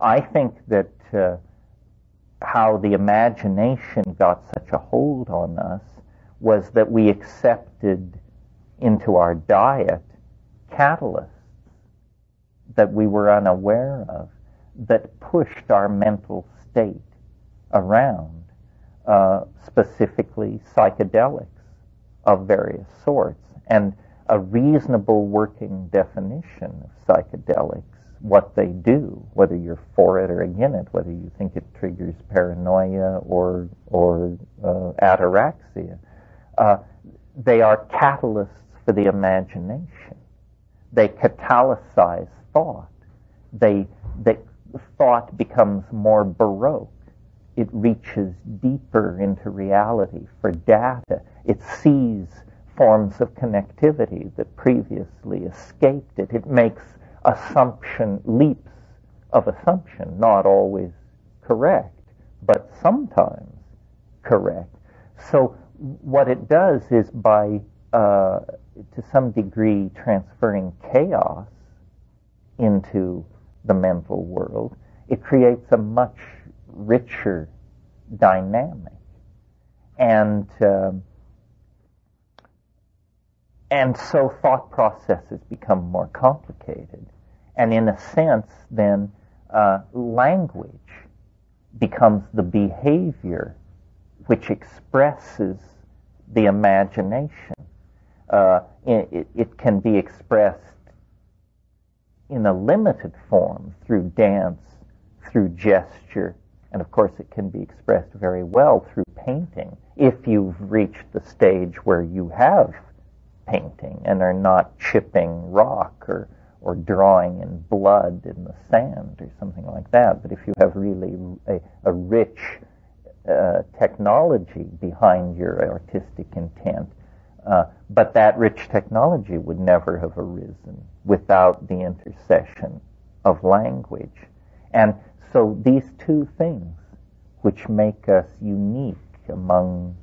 I think that uh, how the imagination got such a hold on us was that we accepted into our diet catalysts that we were unaware of that pushed our mental state around, uh, specifically psychedelics of various sorts. And a reasonable working definition of psychedelics, what they do, whether you're for it or against it, whether you think it triggers paranoia or, or uh, ataraxia, uh, they are catalysts for the imagination. They catalyze thought. They, they, thought becomes more baroque. It reaches deeper into reality for data. It sees forms of connectivity that previously escaped it. It makes assumption, leaps of assumption, not always correct, but sometimes correct. So what it does is by, uh, to some degree, transferring chaos into the mental world, it creates a much richer dynamic. And um, and so thought processes become more complicated. And in a sense, then uh, language becomes the behavior which expresses the imagination. Uh, it, it, can be expressed in a limited form through dance, through gesture, and of course it can be expressed very well through painting if you've reached the stage where you have painting and are not chipping rock or, or drawing in blood in the sand or something like that. But if you have really a, a rich uh, technology behind your artistic intent, uh, but that rich technology would never have arisen without the intercession of language. And so these two things, which make us unique among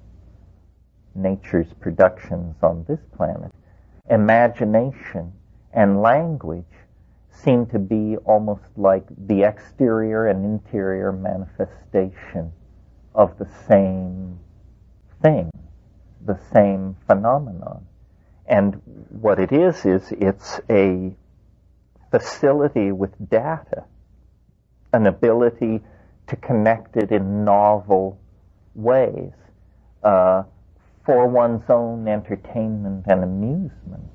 nature's productions on this planet, imagination and language seem to be almost like the exterior and interior manifestation of the same thing the same phenomenon. And what it is, is it's a facility with data, an ability to connect it in novel ways uh, for one's own entertainment and amusement,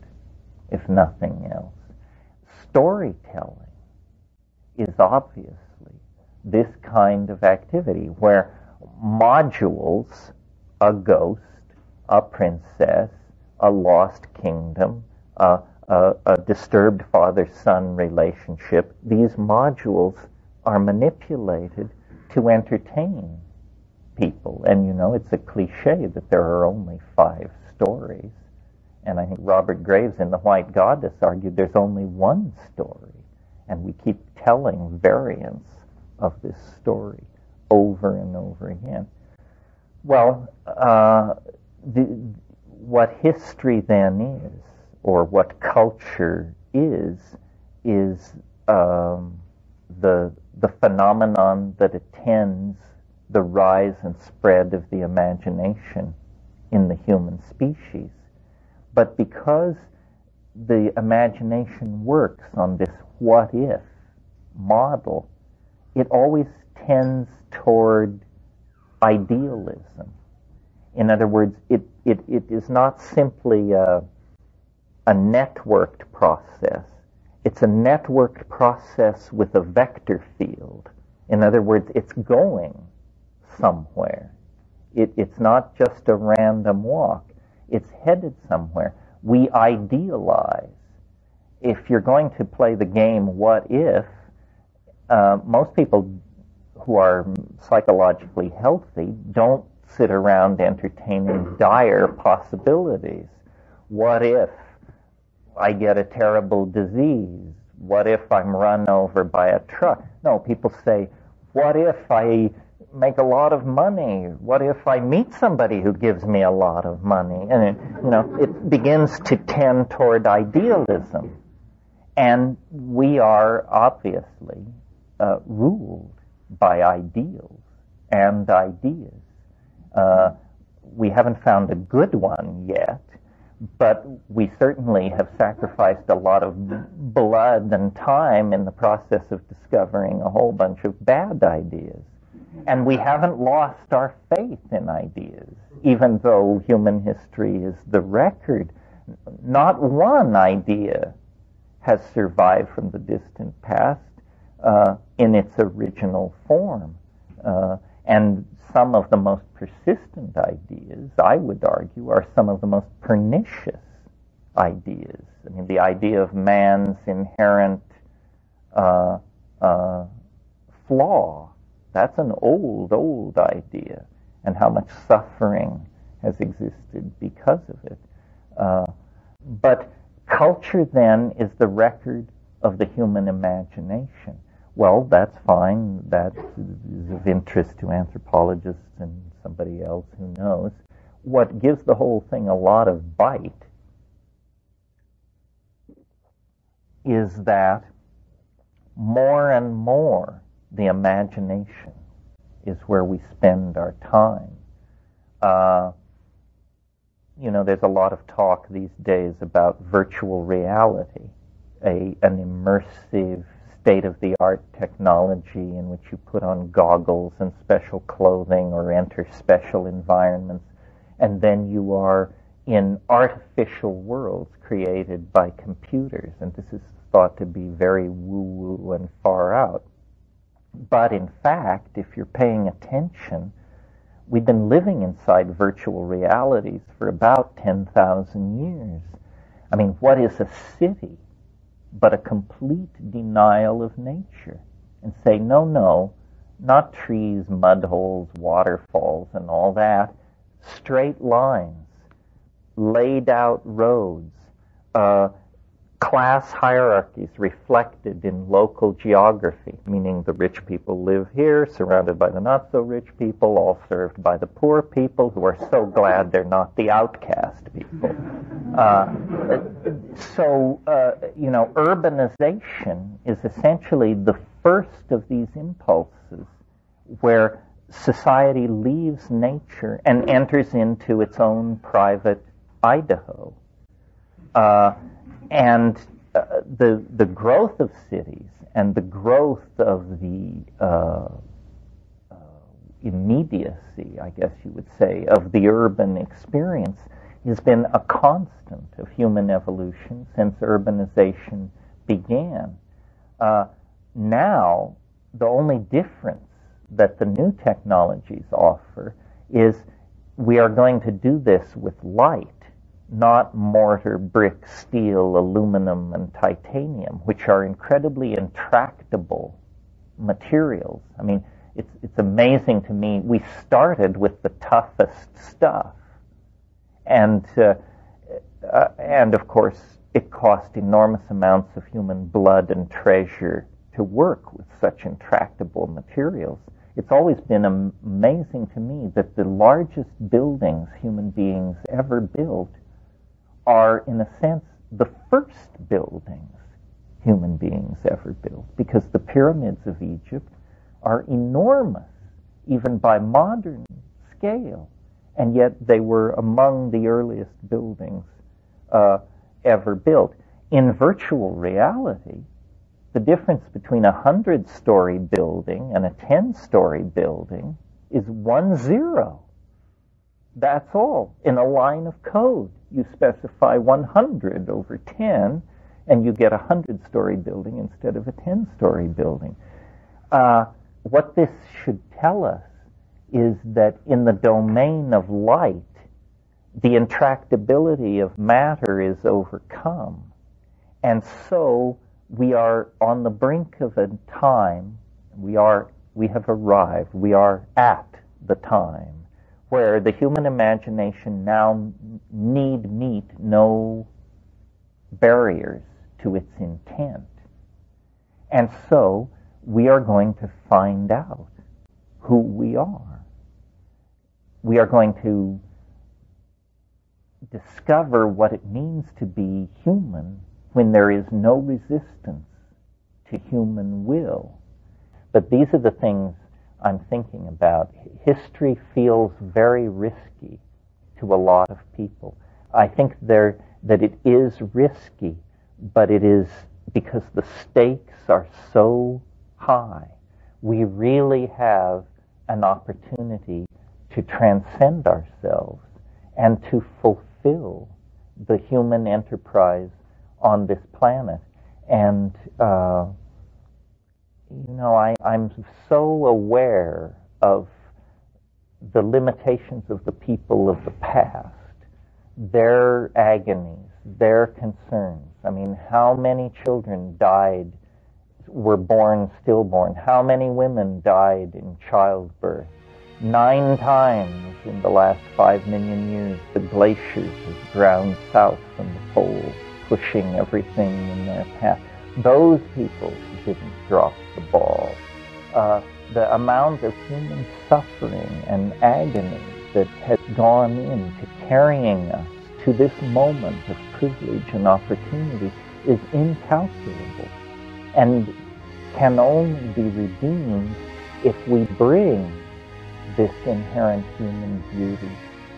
if nothing else. Storytelling is obviously this kind of activity where modules, a ghost, a princess, a lost kingdom, a, a, a disturbed father-son relationship. These modules are manipulated to entertain people. And you know, it's a cliche that there are only five stories. And I think Robert Graves in The White Goddess argued there's only one story. And we keep telling variants of this story over and over again. Well, uh, the, what history then is, or what culture is, is um, the the phenomenon that attends the rise and spread of the imagination in the human species. But because the imagination works on this what if model, it always tends toward idealism. In other words, it, it, it is not simply a, a networked process. It's a networked process with a vector field. In other words, it's going somewhere. It, it's not just a random walk. It's headed somewhere. We idealize. If you're going to play the game what if, uh, most people who are psychologically healthy don't sit around entertaining dire possibilities. What if I get a terrible disease? What if I'm run over by a truck? No, people say, what if I make a lot of money? What if I meet somebody who gives me a lot of money? And it, you know, it begins to tend toward idealism. And we are obviously uh, ruled by ideals and ideas. Uh, we haven't found a good one yet, but we certainly have sacrificed a lot of blood and time in the process of discovering a whole bunch of bad ideas. And we haven't lost our faith in ideas, even though human history is the record. Not one idea has survived from the distant past uh, in its original form. Uh, and some of the most persistent ideas, I would argue, are some of the most pernicious ideas. I mean, the idea of man's inherent uh, uh, flaw, that's an old, old idea, and how much suffering has existed because of it. Uh, but culture then is the record of the human imagination. Well, that's fine. That is of interest to anthropologists and somebody else who knows. What gives the whole thing a lot of bite is that more and more the imagination is where we spend our time. Uh, you know, there's a lot of talk these days about virtual reality, a, an immersive state of the art technology in which you put on goggles and special clothing or enter special environments, and then you are in artificial worlds created by computers. And this is thought to be very woo woo and far out. But in fact, if you're paying attention, we've been living inside virtual realities for about 10,000 years. I mean, what is a city? but a complete denial of nature and say, no, no, not trees, mud holes, waterfalls, and all that. Straight lines, laid out roads, uh, class hierarchies reflected in local geography, meaning the rich people live here, surrounded by the not so rich people, all served by the poor people who are so glad they're not the outcast people. Uh, so, uh, you know, urbanization is essentially the first of these impulses where society leaves nature and enters into its own private Idaho. Uh, and uh, the the growth of cities and the growth of the uh, uh, immediacy, I guess you would say, of the urban experience has been a constant of human evolution since urbanization began. Uh, now, the only difference that the new technologies offer is we are going to do this with light not mortar, brick, steel, aluminum, and titanium, which are incredibly intractable materials. I mean, it's, it's amazing to me. We started with the toughest stuff. And, uh, uh, and of course, it cost enormous amounts of human blood and treasure to work with such intractable materials. It's always been amazing to me that the largest buildings human beings ever built are, in a sense, the first buildings human beings ever built, because the pyramids of Egypt are enormous, even by modern scale, and yet they were among the earliest buildings uh, ever built. In virtual reality, the difference between a hundred story building and a ten story building is one zero. That's all in a line of code you specify 100 over 10, and you get a 100 story building instead of a 10 story building. Uh, what this should tell us is that in the domain of light, the intractability of matter is overcome. And so we are on the brink of a time, we are, we have arrived, we are at the time where the human imagination now need meet no barriers to its intent. And so we are going to find out who we are. We are going to discover what it means to be human when there is no resistance to human will. but these are the things I'm thinking about. History feels very risky to a lot of people. I think there that it is risky, but it is because the stakes are so high. We really have an opportunity to transcend ourselves and to fulfill the human enterprise on this planet. And, uh, you know, I, I'm so aware of the limitations of the people of the past, their agonies, their concerns. I mean, how many children died, were born stillborn? How many women died in childbirth? Nine times in the last five million years, the glaciers have ground south from the poles, pushing everything in their path. Those people didn't drop the ball. Uh, the amount of human suffering and agony that has gone into carrying us to this moment of privilege and opportunity is incalculable and can only be redeemed if we bring this inherent human beauty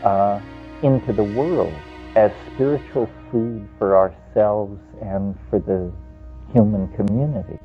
uh, into the world as spiritual food for ourselves and for the human community.